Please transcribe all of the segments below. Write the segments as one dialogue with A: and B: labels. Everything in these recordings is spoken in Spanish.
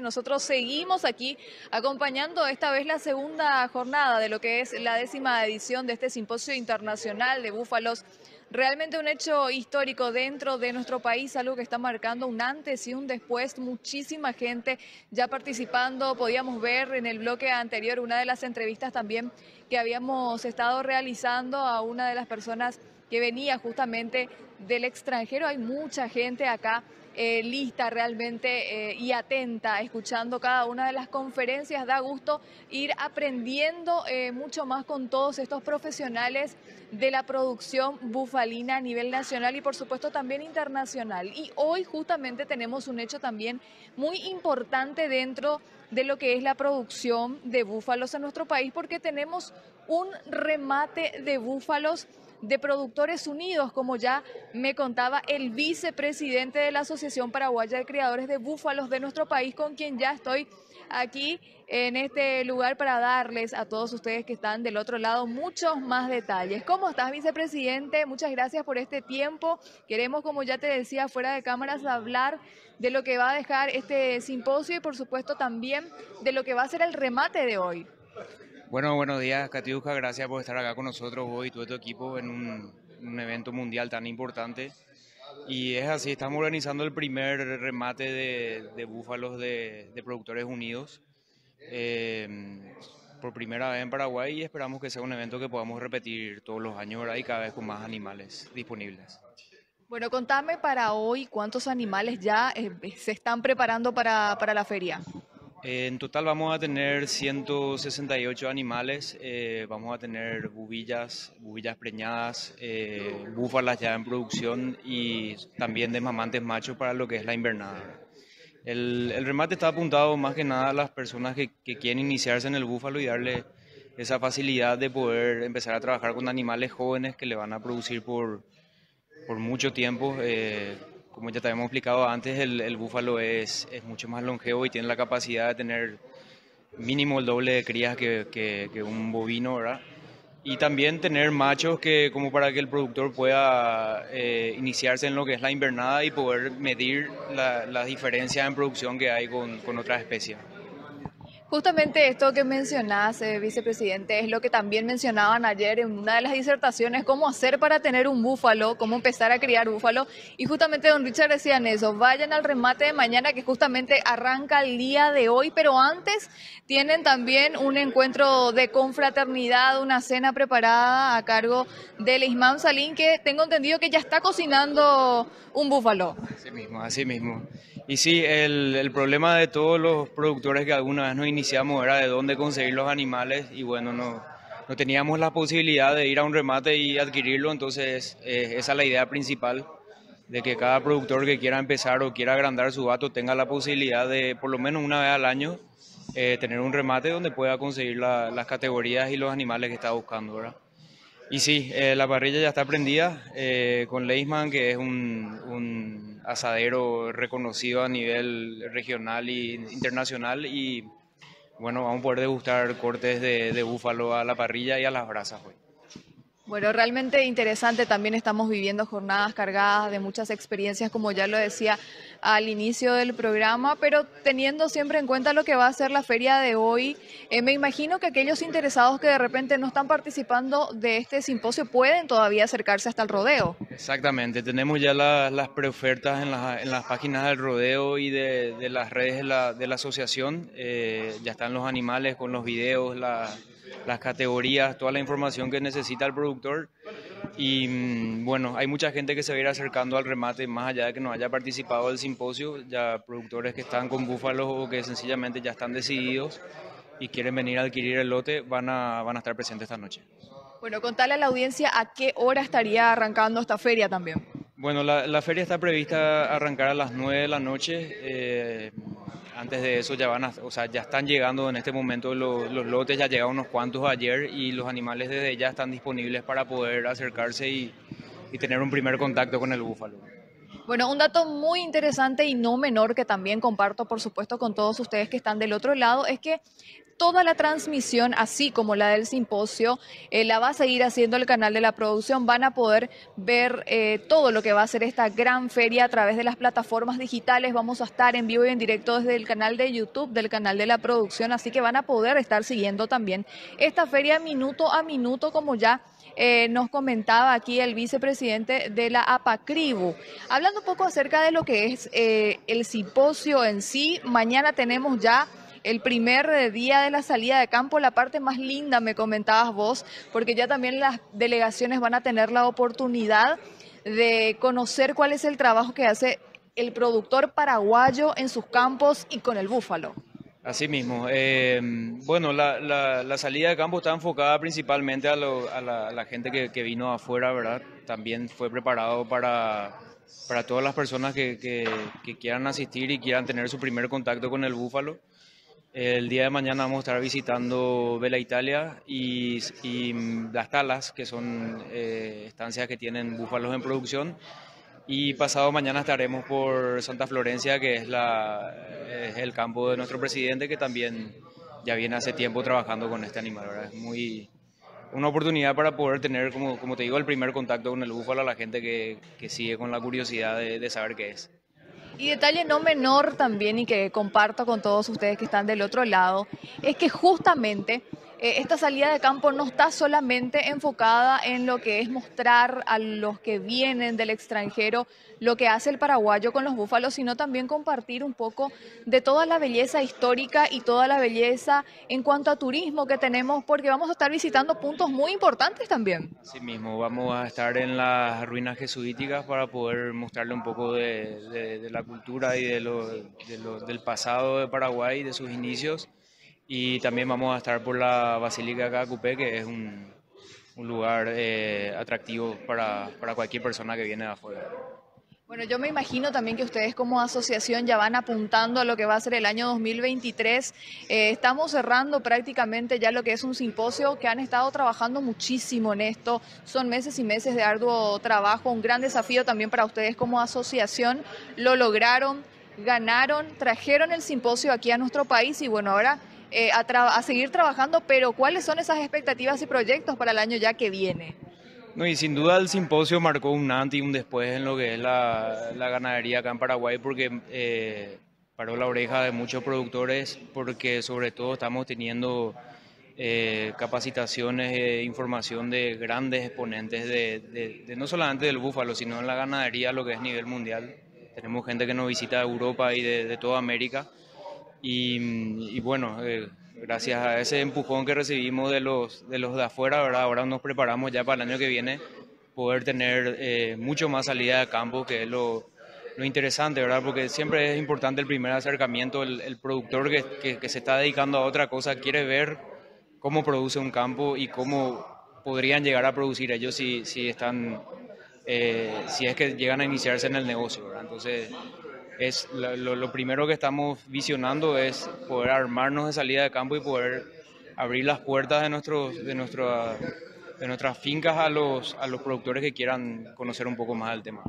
A: Nosotros seguimos aquí acompañando esta vez la segunda jornada de lo que es la décima edición de este simposio internacional de búfalos realmente un hecho histórico dentro de nuestro país, algo que está marcando un antes y un después. Muchísima gente ya participando. Podíamos ver en el bloque anterior una de las entrevistas también que habíamos estado realizando a una de las personas que venía justamente del extranjero. Hay mucha gente acá eh, lista realmente eh, y atenta, escuchando cada una de las conferencias. Da gusto ir aprendiendo eh, mucho más con todos estos profesionales de la producción bufalina a nivel nacional y por supuesto también internacional. Y hoy justamente tenemos un hecho también muy importante dentro de lo que es la producción de búfalos en nuestro país porque tenemos un remate de búfalos de Productores Unidos, como ya me contaba el vicepresidente de la Asociación Paraguaya de Criadores de Búfalos de nuestro país, con quien ya estoy aquí en este lugar para darles a todos ustedes que están del otro lado muchos más detalles. ¿Cómo estás, vicepresidente? Muchas gracias por este tiempo. Queremos, como ya te decía, fuera de cámaras, hablar de lo que va a dejar este simposio y, por supuesto, también de lo que va a ser el remate de hoy.
B: Bueno, buenos días, Katiuska. Gracias por estar acá con nosotros hoy, todo tu equipo, en un, evento mundial tan importante. Y es así, estamos organizando el primer remate de, búfalos de, Productores Unidos eh, por primera vez en Paraguay y esperamos que sea un evento que podamos repetir todos los años y cada vez con más animales disponibles.
A: Bueno, contame para hoy cuántos animales ya eh, se están preparando para, para la feria.
B: En total vamos a tener 168 animales, eh, vamos a tener bubillas, bubillas preñadas, eh, búfalas ya en producción y también desmamantes machos para lo que es la invernada. El, remate está apuntado más que nada a las personas que, quieren iniciarse en el búfalo y darle esa facilidad de poder empezar a trabajar con animales jóvenes que le van a producir por, por mucho tiempo. Eh, como ya te habíamos explicado antes, el, búfalo es, mucho más longevo y tiene la capacidad de tener mínimo el doble de crías que, un bovino, ¿verdad? Y también tener machos que, como para que el productor pueda eh, iniciarse en lo que es la invernada y poder medir las la diferencias en producción que hay con otras especies.
A: Justamente esto que mencionás, eh, vicepresidente, es lo que también mencionaban ayer en una de las disertaciones, cómo hacer para tener un búfalo, cómo empezar a criar búfalo. Y justamente don Richard decían eso, vayan al remate de mañana que justamente arranca el día de hoy, pero antes tienen también un encuentro de confraternidad, una cena preparada a cargo del Ismael Salín, que tengo entendido que ya está cocinando un búfalo.
B: Así mismo, así mismo. Y sí, el, el, problema de todos los productores que alguna vez nos iniciamos era de dónde conseguir los animales y bueno, no, no teníamos la posibilidad de ir a un remate y adquirirlo, entonces eh, esa es la idea principal, de que cada productor que quiera empezar o quiera agrandar su vato tenga la posibilidad de por lo menos una vez al año eh, tener un remate donde pueda conseguir las categorías y los animales que está buscando, ¿verdad? Y sí, eh, la parrilla ya está prendida con Leisman, que es un asadero reconocido a nivel regional e internacional y bueno, vamos a poder degustar cortes de, de búfalo a la parrilla y a las brasas hoy.
A: Bueno, realmente interesante. También estamos viviendo jornadas cargadas de muchas experiencias, como ya lo decía al inicio del programa, pero teniendo siempre en cuenta lo que va a ser la feria de hoy, eh, me imagino que aquellos interesados que de repente no están participando de este simposio pueden todavía acercarse hasta el rodeo.
B: Exactamente, tenemos ya las preofertas en, en, las páginas del rodeo y de, las redes de la, de la asociación. Eh, ya están los animales con los videos, la las categorías, toda la información que necesita el productor. Y mm, bueno, hay mucha gente que se va a ir acercando al remate, más allá de que no haya participado del simposio, ya productores que están con búfalos o que sencillamente ya están decididos y quieren venir a adquirir el lote, van a, van a estar presentes esta noche.
A: Bueno, contale a la audiencia a qué hora estaría arrancando esta feria también.
B: Bueno, la, la feria está prevista arrancar a las 9 de la noche. Eh, antes de eso ya van o sea, ya están llegando en este momento los, lotes, ya llegaron unos cuantos ayer y los animales desde ya están disponibles para poder acercarse y, tener un primer contacto con el búfalo.
A: Bueno, un dato muy interesante y no menor que también comparto, por supuesto, con todos ustedes que están del otro lado, es que toda la transmisión, así como la del simposio, eh, la va a seguir haciendo el canal de la producción. Van a poder ver eh, todo lo que va a ser esta gran feria a través de las plataformas digitales. Vamos a estar en vivo y en directo desde el canal de YouTube del canal de la producción, así que van a poder estar siguiendo también esta feria minuto a minuto, como ya eh, nos comentaba aquí el vicepresidente de la APACRIBU. Hablando un poco acerca de lo que es eh, el simposio en sí, mañana tenemos ya el primer día de la salida de campo, la parte más linda, me comentabas vos, porque ya también las delegaciones van a tener la oportunidad de conocer cuál es el trabajo que hace el productor paraguayo en sus campos y con el búfalo.
B: Así mismo. Eh, bueno, la, salida de campo está enfocada principalmente a, la, gente que, vino afuera, ¿verdad? También fue preparado para, para todas las personas que, quieran asistir y quieran tener su primer contacto con el búfalo. El día de mañana vamos a estar visitando Vela Italia y, Las Talas, que son eh, estancias que tienen búfalos en producción. Y pasado mañana estaremos por Santa Florencia, que es, la, es el campo de nuestro presidente, que también ya viene hace tiempo trabajando con este animal. ¿verdad? Es muy una oportunidad para poder tener, como, como te digo, el primer contacto con el búfalo a la gente que, que sigue con la curiosidad de, de saber qué es.
A: Y detalle no menor también y que comparto con todos ustedes que están del otro lado, es que justamente eh, esta salida de campo no está solamente enfocada en lo que es mostrar a los que vienen del extranjero lo que hace el paraguayo con los búfalos, sino también compartir un poco de toda la belleza histórica y toda la belleza en cuanto a turismo que tenemos, porque vamos a estar visitando puntos muy importantes también.
B: Sí mismo, vamos a estar en las ruinas jesuíticas para poder mostrarle un poco de, la cultura y de del pasado de Paraguay, de sus inicios y también vamos a estar por la Basílica Cacupé, que es un, un lugar eh, atractivo para, para, cualquier persona que viene de afuera.
A: Bueno, yo me imagino también que ustedes como asociación ya van apuntando a lo que va a ser el año 2023. Eh, estamos cerrando prácticamente ya lo que es un simposio que han estado trabajando muchísimo en esto. Son meses y meses de arduo trabajo, un gran desafío también para ustedes como asociación. Lo lograron, ganaron, trajeron el simposio aquí a nuestro país y bueno, ahora eh, a, seguir trabajando, pero ¿cuáles son esas expectativas y proyectos para el año ya que viene?
B: No, y sin duda el simposio marcó un antes y un después en lo que es la, ganadería acá en Paraguay, porque eh, paró la oreja de muchos productores, porque sobre todo estamos teniendo eh, capacitaciones e información de grandes exponentes, de, de, no solamente del búfalo, sino en la ganadería, lo que es nivel mundial. Tenemos gente que nos visita de Europa y de, toda América y, bueno, eh, gracias a ese empujón que recibimos de los de, los de afuera, ¿verdad? ahora nos preparamos ya para el año que viene poder tener eh, mucho más salida de campo, que es lo, lo, interesante, ¿verdad? Porque siempre es importante el primer acercamiento, el, productor que, que, se está dedicando a otra cosa quiere ver cómo produce un campo y cómo podrían llegar a producir ellos si, si están, eh, si es que llegan a iniciarse en el negocio, ¿verdad? Entonces, es lo, primero que estamos visionando es poder armarnos de salida de campo y poder abrir las puertas de nuestros de nuestra, de nuestras fincas a los a los productores que quieran conocer un poco más del tema.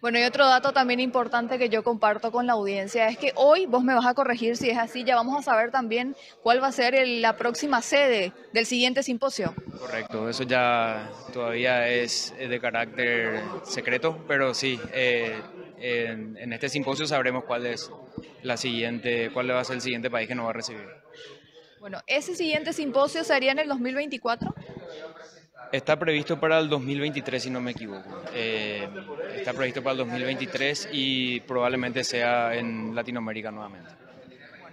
A: Bueno, y otro dato también importante que yo comparto con la audiencia es que hoy vos me vas a corregir si es así, ya vamos a saber también cuál va a ser la próxima sede del siguiente simposio.
B: Correcto, eso ya todavía es de carácter secreto, pero sí, eh, en, este simposio sabremos cuál es la siguiente, cuál va a ser el siguiente país que nos va a recibir.
A: Bueno, ¿ese siguiente simposio sería en el 2024?
B: Está previsto para el 2023, si no me equivoco. Eh, está previsto para el 2023 y probablemente sea en Latinoamérica nuevamente.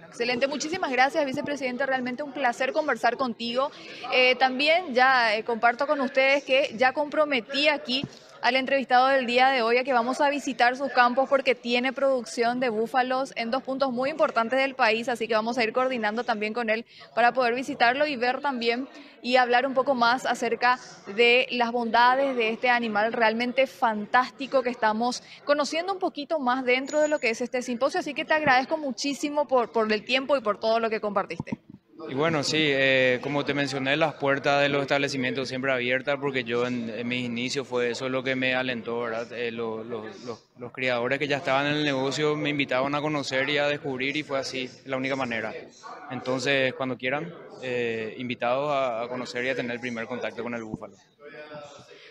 A: Excelente, muchísimas gracias, vicepresidente. Realmente un placer conversar contigo. Eh, también ya eh, comparto con ustedes que ya comprometí aquí al entrevistado del día de hoy a que vamos a visitar sus campos porque tiene producción de búfalos en dos puntos muy importantes del país, así que vamos a ir coordinando también con él para poder visitarlo y ver también y hablar un poco más acerca de las bondades de este animal realmente fantástico que estamos conociendo un poquito más dentro de lo que es este simposio, así que te agradezco muchísimo por, por el tiempo y por todo lo que compartiste.
B: Y bueno, sí, eh, como te mencioné, las puertas de los establecimientos siempre abiertas porque yo en, mis inicios fue eso lo que me alentó, ¿verdad? Eh, lo- lo- los, los criadores que ya estaban en el negocio me invitaban a conocer y a descubrir y fue así, la única manera. Entonces, cuando quieran, eh, invitados a, a conocer y a tener el primer contacto con el búfalo.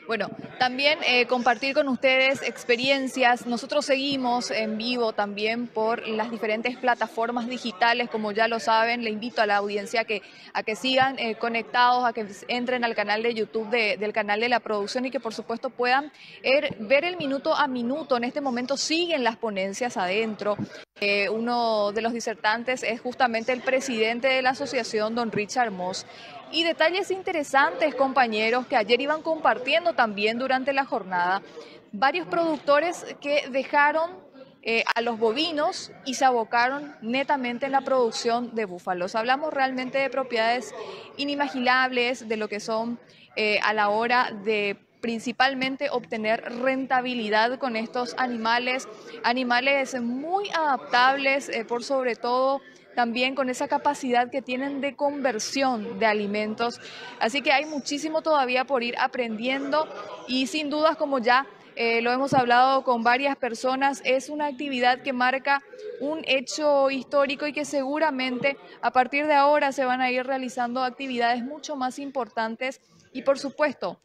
A: Bueno, también eh, compartir con ustedes experiencias. Nosotros seguimos en vivo también por las diferentes plataformas digitales, como ya lo saben. Le invito a la audiencia a que, a que sigan eh, conectados, a que entren al canal de YouTube de- del canal de la producción y que por supuesto puedan er- ver el minuto a minuto. En este momento siguen las ponencias adentro. Eh, uno de los disertantes es justamente el presidente de la asociación, don Richard Moss. Y detalles interesantes, compañeros, que ayer iban compartiendo también durante la jornada. Varios productores que dejaron eh, a los bovinos y se abocaron netamente en la producción de búfalos. Hablamos realmente de propiedades inimaginables, de lo que son eh, a la hora de principalmente obtener rentabilidad con estos animales, animales muy adaptables, eh, por sobre todo también con esa capacidad que tienen de conversión de alimentos. Así que hay muchísimo todavía por ir aprendiendo y sin dudas como ya eh, lo hemos hablado con varias personas, es una actividad que marca un hecho histórico y que seguramente a partir de ahora se van a ir realizando actividades mucho más importantes y por supuesto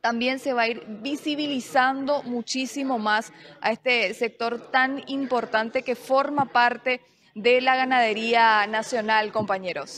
A: también se va a ir visibilizando muchísimo más a este sector tan importante que forma parte de la ganadería nacional, compañeros.